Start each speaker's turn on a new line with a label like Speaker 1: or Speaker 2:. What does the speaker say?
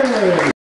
Speaker 1: Crawford.